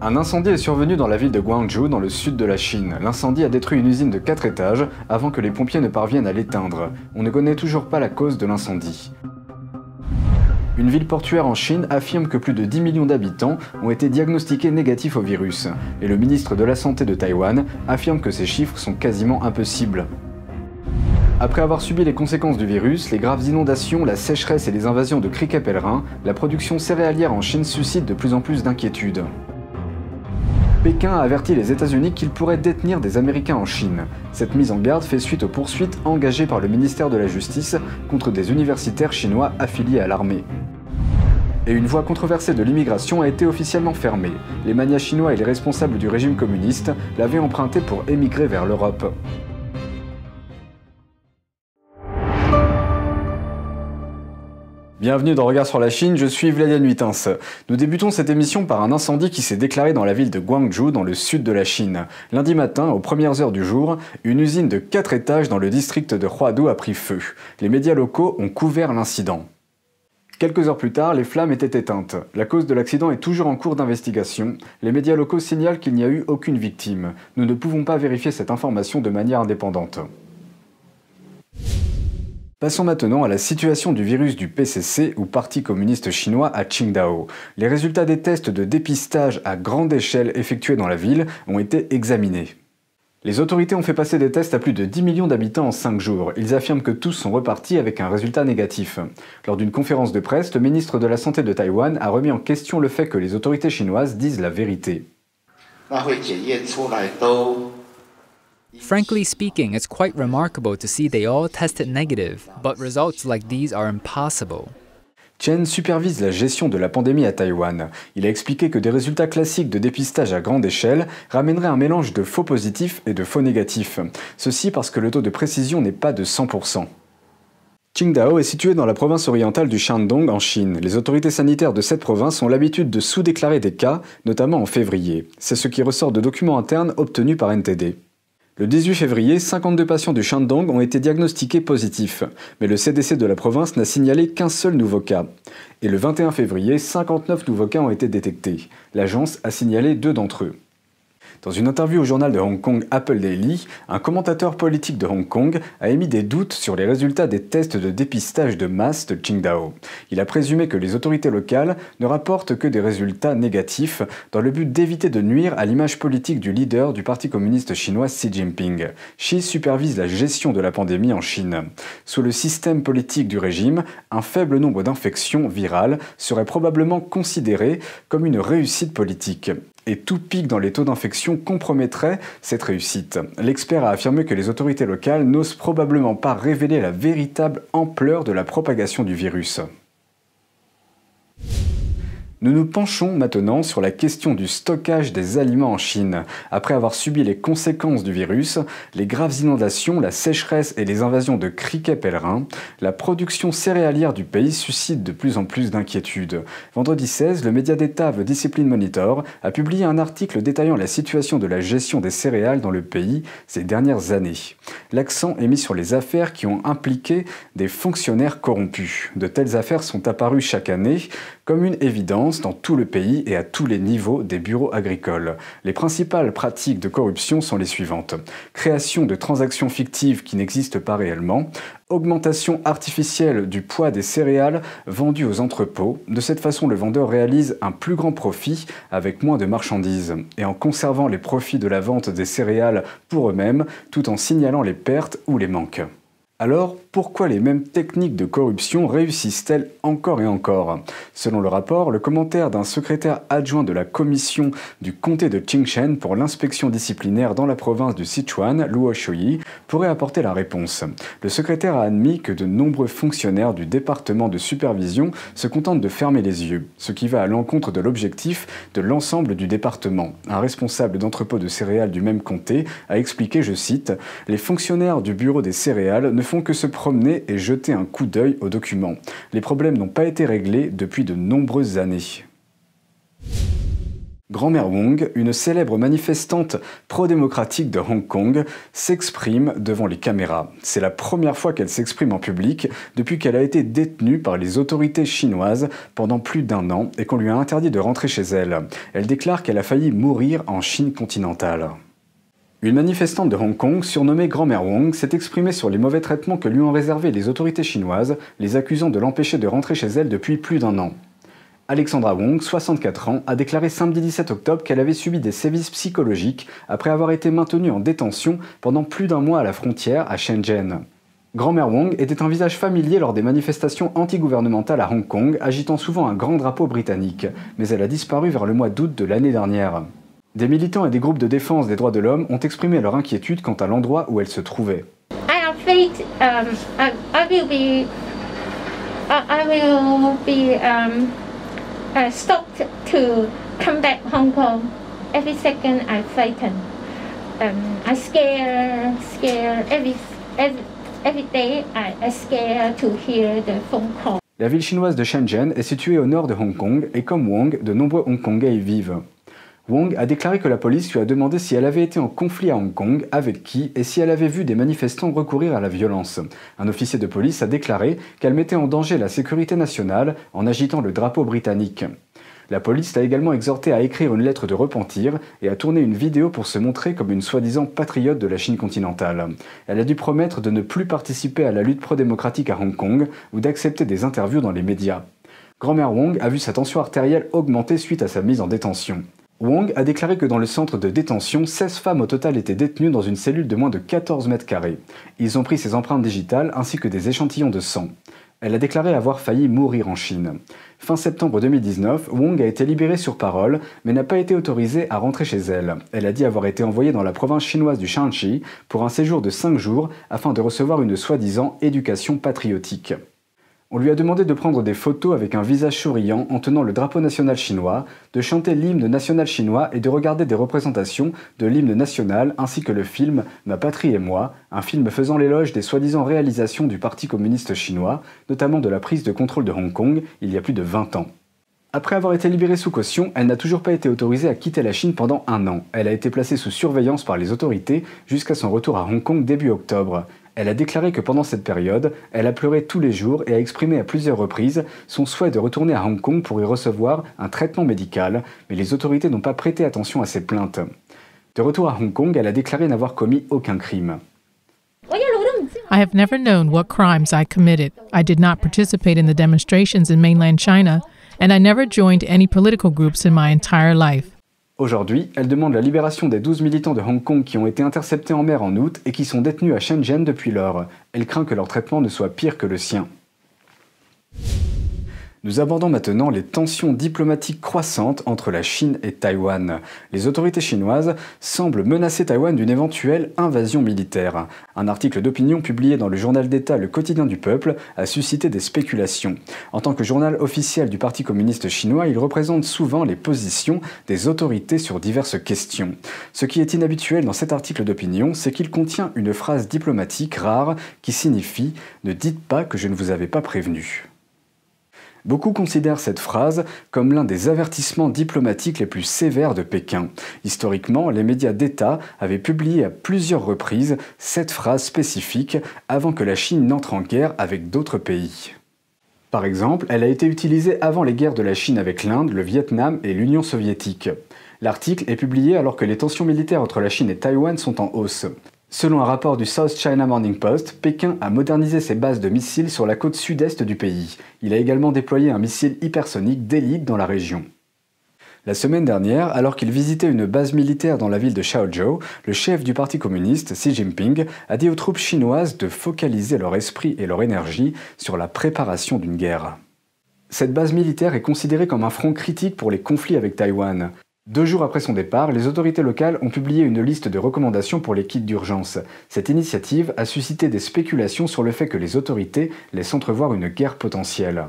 Un incendie est survenu dans la ville de Guangzhou, dans le sud de la Chine. L'incendie a détruit une usine de 4 étages avant que les pompiers ne parviennent à l'éteindre. On ne connaît toujours pas la cause de l'incendie. Une ville portuaire en Chine affirme que plus de 10 millions d'habitants ont été diagnostiqués négatifs au virus, et le ministre de la Santé de Taïwan affirme que ces chiffres sont quasiment impossibles. Après avoir subi les conséquences du virus, les graves inondations, la sécheresse et les invasions de criquets pèlerins, la production céréalière en Chine suscite de plus en plus d'inquiétudes. Pékin a averti les États-Unis qu'ils pourraient détenir des Américains en Chine. Cette mise en garde fait suite aux poursuites engagées par le ministère de la Justice contre des universitaires chinois affiliés à l'armée. Et une voie controversée de l'immigration a été officiellement fermée. Les manias chinois et les responsables du régime communiste l'avaient empruntée pour émigrer vers l'Europe. Bienvenue dans Regard sur la Chine, je suis Vladian Huitens. Nous débutons cette émission par un incendie qui s'est déclaré dans la ville de Guangzhou, dans le sud de la Chine. Lundi matin, aux premières heures du jour, une usine de 4 étages dans le district de Huadu a pris feu. Les médias locaux ont couvert l'incident. Quelques heures plus tard, les flammes étaient éteintes. La cause de l'accident est toujours en cours d'investigation. Les médias locaux signalent qu'il n'y a eu aucune victime. Nous ne pouvons pas vérifier cette information de manière indépendante. Passons maintenant à la situation du virus du PCC ou Parti communiste chinois à Qingdao. Les résultats des tests de dépistage à grande échelle effectués dans la ville ont été examinés. Les autorités ont fait passer des tests à plus de 10 millions d'habitants en 5 jours. Ils affirment que tous sont repartis avec un résultat négatif. Lors d'une conférence de presse, le ministre de la Santé de Taïwan a remis en question le fait que les autorités chinoises disent la vérité. Frankly speaking, it's quite remarkable to see they all tested negative, but results like these are impossible. Chen supervise la gestion de la pandémie à Taïwan. Il a expliqué que des résultats classiques de dépistage à grande échelle ramèneraient un mélange de faux positifs et de faux négatifs. Ceci parce que le taux de précision n'est pas de 100%. Qingdao est situé dans la province orientale du Shandong en Chine. Les autorités sanitaires de cette province ont l'habitude de sous-déclarer des cas, notamment en février. C'est ce qui ressort de documents internes obtenus par NTD. Le 18 février, 52 patients du Shandong ont été diagnostiqués positifs, mais le CDC de la province n'a signalé qu'un seul nouveau cas. Et le 21 février, 59 nouveaux cas ont été détectés. L'agence a signalé deux d'entre eux. Dans une interview au journal de Hong Kong Apple Daily, un commentateur politique de Hong Kong a émis des doutes sur les résultats des tests de dépistage de masse de Qingdao. Il a présumé que les autorités locales ne rapportent que des résultats négatifs dans le but d'éviter de nuire à l'image politique du leader du Parti communiste chinois Xi Jinping. Xi supervise la gestion de la pandémie en Chine. Sous le système politique du régime, un faible nombre d'infections virales serait probablement considéré comme une réussite politique et tout pic dans les taux d'infection compromettrait cette réussite. L'expert a affirmé que les autorités locales n'osent probablement pas révéler la véritable ampleur de la propagation du virus. Nous nous penchons maintenant sur la question du stockage des aliments en Chine. Après avoir subi les conséquences du virus, les graves inondations, la sécheresse et les invasions de criquets pèlerins, la production céréalière du pays suscite de plus en plus d'inquiétudes. Vendredi 16, le média d'État The Discipline Monitor a publié un article détaillant la situation de la gestion des céréales dans le pays ces dernières années. L'accent est mis sur les affaires qui ont impliqué des fonctionnaires corrompus. De telles affaires sont apparues chaque année comme une évidence dans tout le pays et à tous les niveaux des bureaux agricoles. Les principales pratiques de corruption sont les suivantes. Création de transactions fictives qui n'existent pas réellement, augmentation artificielle du poids des céréales vendues aux entrepôts. De cette façon, le vendeur réalise un plus grand profit avec moins de marchandises et en conservant les profits de la vente des céréales pour eux-mêmes tout en signalant les pertes ou les manques. Alors, pourquoi les mêmes techniques de corruption réussissent-elles encore et encore Selon le rapport, le commentaire d'un secrétaire adjoint de la commission du comté de Qingshen pour l'inspection disciplinaire dans la province du Sichuan, Luo Shui, pourrait apporter la réponse. Le secrétaire a admis que de nombreux fonctionnaires du département de supervision se contentent de fermer les yeux, ce qui va à l'encontre de l'objectif de l'ensemble du département. Un responsable d'entrepôt de céréales du même comté a expliqué, je cite, Les fonctionnaires du bureau des céréales ne font que se promener et jeter un coup d'œil aux documents. Les problèmes n'ont pas été réglés depuis de nombreuses années. Grand-mère Wong, une célèbre manifestante pro-démocratique de Hong Kong, s'exprime devant les caméras. C'est la première fois qu'elle s'exprime en public depuis qu'elle a été détenue par les autorités chinoises pendant plus d'un an et qu'on lui a interdit de rentrer chez elle. Elle déclare qu'elle a failli mourir en Chine continentale. Une manifestante de Hong Kong, surnommée Grand-mère Wong, s'est exprimée sur les mauvais traitements que lui ont réservés les autorités chinoises, les accusant de l'empêcher de rentrer chez elle depuis plus d'un an. Alexandra Wong, 64 ans, a déclaré samedi 17 octobre qu'elle avait subi des sévices psychologiques après avoir été maintenue en détention pendant plus d'un mois à la frontière à Shenzhen. Grand-mère Wong était un visage familier lors des manifestations antigouvernementales à Hong Kong, agitant souvent un grand drapeau britannique, mais elle a disparu vers le mois d'août de l'année dernière. Des militants et des groupes de défense des droits de l'homme ont exprimé leur inquiétude quant à l'endroit où elle se trouvait. La ville chinoise de Shenzhen est située au nord de Hong Kong et comme Wong, de nombreux Hongkongais y vivent. Wong a déclaré que la police lui a demandé si elle avait été en conflit à Hong Kong, avec qui, et si elle avait vu des manifestants recourir à la violence. Un officier de police a déclaré qu'elle mettait en danger la sécurité nationale en agitant le drapeau britannique. La police l'a également exhorté à écrire une lettre de repentir et à tourner une vidéo pour se montrer comme une soi-disant patriote de la Chine continentale. Elle a dû promettre de ne plus participer à la lutte pro-démocratique à Hong Kong ou d'accepter des interviews dans les médias. Grand-mère Wong a vu sa tension artérielle augmenter suite à sa mise en détention. Wong a déclaré que dans le centre de détention, 16 femmes au total étaient détenues dans une cellule de moins de 14 mètres carrés. Ils ont pris ses empreintes digitales ainsi que des échantillons de sang. Elle a déclaré avoir failli mourir en Chine. Fin septembre 2019, Wong a été libérée sur parole, mais n'a pas été autorisée à rentrer chez elle. Elle a dit avoir été envoyée dans la province chinoise du Shanxi pour un séjour de 5 jours afin de recevoir une soi-disant éducation patriotique. On lui a demandé de prendre des photos avec un visage souriant en tenant le drapeau national chinois, de chanter l'hymne national chinois et de regarder des représentations de l'hymne national ainsi que le film Ma patrie et moi, un film faisant l'éloge des soi-disant réalisations du Parti communiste chinois, notamment de la prise de contrôle de Hong Kong il y a plus de 20 ans. Après avoir été libérée sous caution, elle n'a toujours pas été autorisée à quitter la Chine pendant un an. Elle a été placée sous surveillance par les autorités jusqu'à son retour à Hong Kong début octobre. Elle a déclaré que pendant cette période, elle a pleuré tous les jours et a exprimé à plusieurs reprises son souhait de retourner à Hong Kong pour y recevoir un traitement médical, mais les autorités n'ont pas prêté attention à ses plaintes. De retour à Hong Kong, elle a déclaré n'avoir commis aucun crime. I have never known what crimes I committed. I did not participate in the demonstrations in mainland China, and I never joined any political groups in my entire life. Aujourd'hui, elle demande la libération des 12 militants de Hong Kong qui ont été interceptés en mer en août et qui sont détenus à Shenzhen depuis lors. Elle craint que leur traitement ne soit pire que le sien. Nous abordons maintenant les tensions diplomatiques croissantes entre la Chine et Taïwan. Les autorités chinoises semblent menacer Taïwan d'une éventuelle invasion militaire. Un article d'opinion publié dans le journal d'État Le Quotidien du Peuple a suscité des spéculations. En tant que journal officiel du Parti communiste chinois, il représente souvent les positions des autorités sur diverses questions. Ce qui est inhabituel dans cet article d'opinion, c'est qu'il contient une phrase diplomatique rare qui signifie ⁇ Ne dites pas que je ne vous avais pas prévenu ⁇ Beaucoup considèrent cette phrase comme l'un des avertissements diplomatiques les plus sévères de Pékin. Historiquement, les médias d'État avaient publié à plusieurs reprises cette phrase spécifique avant que la Chine n'entre en guerre avec d'autres pays. Par exemple, elle a été utilisée avant les guerres de la Chine avec l'Inde, le Vietnam et l'Union soviétique. L'article est publié alors que les tensions militaires entre la Chine et Taïwan sont en hausse. Selon un rapport du South China Morning Post, Pékin a modernisé ses bases de missiles sur la côte sud-est du pays. Il a également déployé un missile hypersonique d'élite dans la région. La semaine dernière, alors qu'il visitait une base militaire dans la ville de Shaozhou, le chef du Parti communiste, Xi Jinping, a dit aux troupes chinoises de focaliser leur esprit et leur énergie sur la préparation d'une guerre. Cette base militaire est considérée comme un front critique pour les conflits avec Taïwan. Deux jours après son départ, les autorités locales ont publié une liste de recommandations pour les kits d'urgence. Cette initiative a suscité des spéculations sur le fait que les autorités laissent entrevoir une guerre potentielle.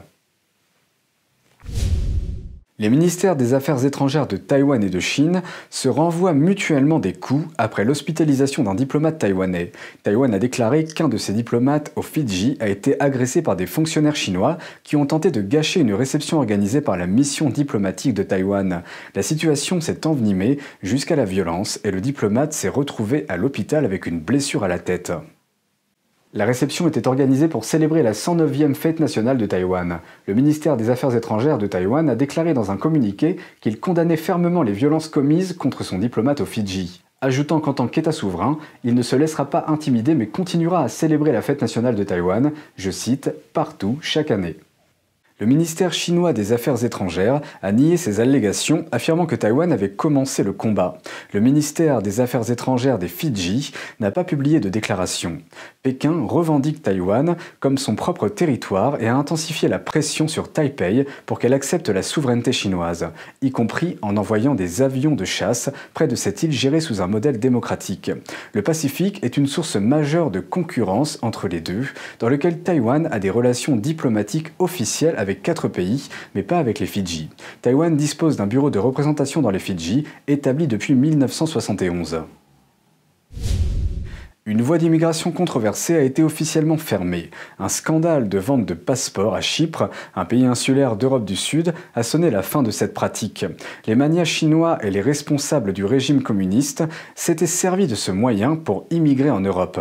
Les ministères des Affaires étrangères de Taïwan et de Chine se renvoient mutuellement des coups après l'hospitalisation d'un diplomate taïwanais. Taïwan a déclaré qu'un de ses diplomates au Fidji a été agressé par des fonctionnaires chinois qui ont tenté de gâcher une réception organisée par la mission diplomatique de Taïwan. La situation s'est envenimée jusqu'à la violence et le diplomate s'est retrouvé à l'hôpital avec une blessure à la tête. La réception était organisée pour célébrer la 109e fête nationale de Taïwan. Le ministère des Affaires étrangères de Taïwan a déclaré dans un communiqué qu'il condamnait fermement les violences commises contre son diplomate au Fidji, ajoutant qu'en tant qu'État souverain, il ne se laissera pas intimider mais continuera à célébrer la fête nationale de Taïwan, je cite, partout, chaque année. Le ministère chinois des Affaires étrangères a nié ces allégations, affirmant que Taïwan avait commencé le combat. Le ministère des Affaires étrangères des Fidji n'a pas publié de déclaration. Pékin revendique Taïwan comme son propre territoire et a intensifié la pression sur Taipei pour qu'elle accepte la souveraineté chinoise, y compris en envoyant des avions de chasse près de cette île gérée sous un modèle démocratique. Le Pacifique est une source majeure de concurrence entre les deux, dans lequel Taïwan a des relations diplomatiques officielles avec quatre pays, mais pas avec les Fidji. Taïwan dispose d'un bureau de représentation dans les Fidji, établi depuis 1971. Une voie d'immigration controversée a été officiellement fermée. Un scandale de vente de passeports à Chypre, un pays insulaire d'Europe du Sud, a sonné la fin de cette pratique. Les manias chinois et les responsables du régime communiste s'étaient servis de ce moyen pour immigrer en Europe.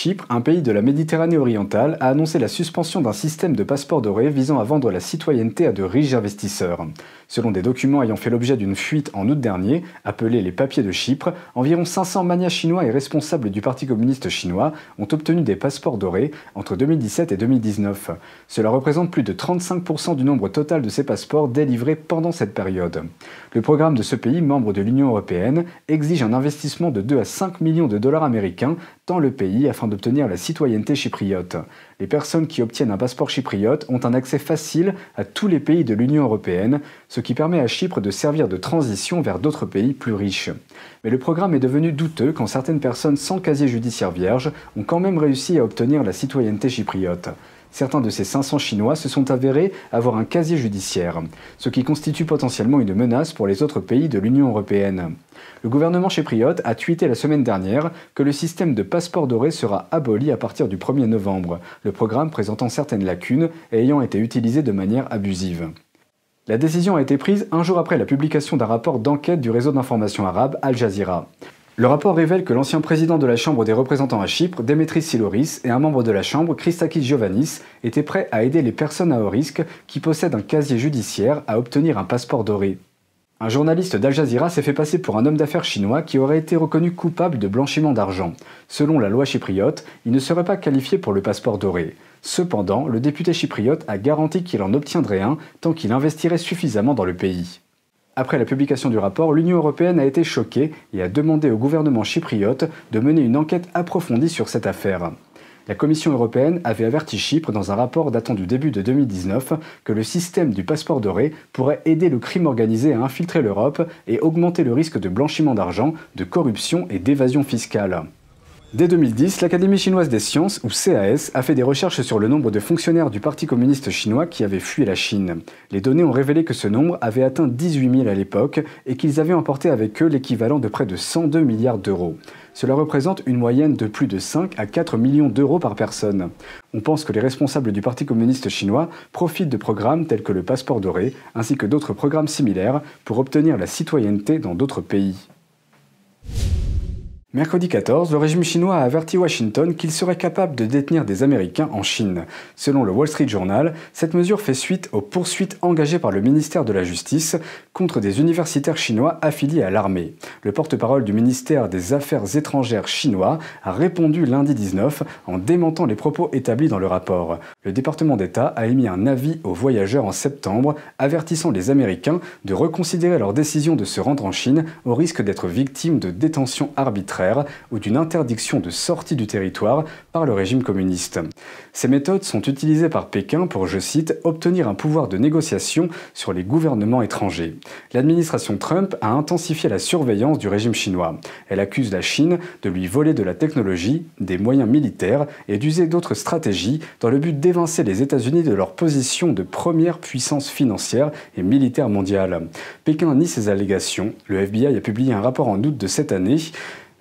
Chypre, un pays de la Méditerranée orientale, a annoncé la suspension d'un système de passeport doré visant à vendre la citoyenneté à de riches investisseurs. Selon des documents ayant fait l'objet d'une fuite en août dernier, appelés les papiers de Chypre, environ 500 manias chinois et responsables du Parti communiste chinois ont obtenu des passeports dorés entre 2017 et 2019. Cela représente plus de 35% du nombre total de ces passeports délivrés pendant cette période. Le programme de ce pays, membre de l'Union européenne, exige un investissement de 2 à 5 millions de dollars américains dans le pays afin d'obtenir la citoyenneté chypriote. Les personnes qui obtiennent un passeport chypriote ont un accès facile à tous les pays de l'Union européenne, ce qui permet à Chypre de servir de transition vers d'autres pays plus riches. Mais le programme est devenu douteux quand certaines personnes sans casier judiciaire vierge ont quand même réussi à obtenir la citoyenneté chypriote. Certains de ces 500 Chinois se sont avérés avoir un casier judiciaire, ce qui constitue potentiellement une menace pour les autres pays de l'Union européenne. Le gouvernement chypriote a tweeté la semaine dernière que le système de passeport doré sera aboli à partir du 1er novembre, le programme présentant certaines lacunes et ayant été utilisé de manière abusive. La décision a été prise un jour après la publication d'un rapport d'enquête du réseau d'information arabe Al Jazeera. Le rapport révèle que l'ancien président de la Chambre des représentants à Chypre, Demetris Siloris, et un membre de la Chambre, Christakis Giovannis, étaient prêts à aider les personnes à haut risque qui possèdent un casier judiciaire à obtenir un passeport doré. Un journaliste d'Al Jazeera s'est fait passer pour un homme d'affaires chinois qui aurait été reconnu coupable de blanchiment d'argent. Selon la loi chypriote, il ne serait pas qualifié pour le passeport doré. Cependant, le député chypriote a garanti qu'il en obtiendrait un tant qu'il investirait suffisamment dans le pays. Après la publication du rapport, l'Union européenne a été choquée et a demandé au gouvernement chypriote de mener une enquête approfondie sur cette affaire. La Commission européenne avait averti Chypre dans un rapport datant du début de 2019 que le système du passeport doré pourrait aider le crime organisé à infiltrer l'Europe et augmenter le risque de blanchiment d'argent, de corruption et d'évasion fiscale. Dès 2010, l'Académie chinoise des sciences, ou CAS, a fait des recherches sur le nombre de fonctionnaires du Parti communiste chinois qui avaient fui la Chine. Les données ont révélé que ce nombre avait atteint 18 000 à l'époque et qu'ils avaient emporté avec eux l'équivalent de près de 102 milliards d'euros. Cela représente une moyenne de plus de 5 à 4 millions d'euros par personne. On pense que les responsables du Parti communiste chinois profitent de programmes tels que le passeport doré, ainsi que d'autres programmes similaires pour obtenir la citoyenneté dans d'autres pays. Mercredi 14, le régime chinois a averti Washington qu'il serait capable de détenir des Américains en Chine. Selon le Wall Street Journal, cette mesure fait suite aux poursuites engagées par le ministère de la Justice contre des universitaires chinois affiliés à l'armée. Le porte-parole du ministère des Affaires étrangères chinois a répondu lundi 19 en démentant les propos établis dans le rapport. Le département d'État a émis un avis aux voyageurs en septembre avertissant les Américains de reconsidérer leur décision de se rendre en Chine au risque d'être victimes de détention arbitraire arbitraire ou d'une interdiction de sortie du territoire par le régime communiste. Ces méthodes sont utilisées par Pékin pour, je cite, obtenir un pouvoir de négociation sur les gouvernements étrangers. L'administration Trump a intensifié la surveillance du régime chinois. Elle accuse la Chine de lui voler de la technologie, des moyens militaires et d'user d'autres stratégies dans le but d'évincer les États-Unis de leur position de première puissance financière et militaire mondiale. Pékin nie ces allégations. Le FBI a publié un rapport en août de cette année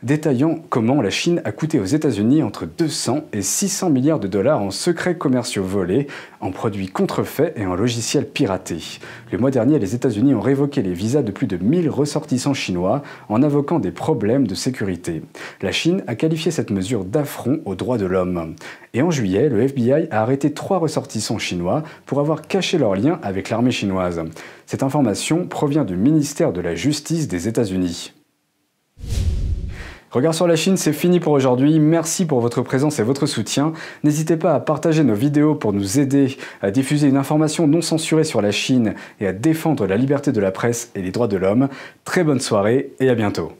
détaillant comment la Chine a coûté aux États-Unis entre 200 et 600 milliards de dollars en secrets commerciaux volés, en produits contrefaits et en logiciels piratés. Le mois dernier, les États-Unis ont révoqué les visas de plus de 1000 ressortissants chinois en invoquant des problèmes de sécurité. La Chine a qualifié cette mesure d'affront aux droits de l'homme. Et en juillet, le FBI a arrêté trois ressortissants chinois pour avoir caché leurs liens avec l'armée chinoise. Cette information provient du ministère de la Justice des États-Unis. Regard sur la Chine, c'est fini pour aujourd'hui. Merci pour votre présence et votre soutien. N'hésitez pas à partager nos vidéos pour nous aider à diffuser une information non censurée sur la Chine et à défendre la liberté de la presse et les droits de l'homme. Très bonne soirée et à bientôt.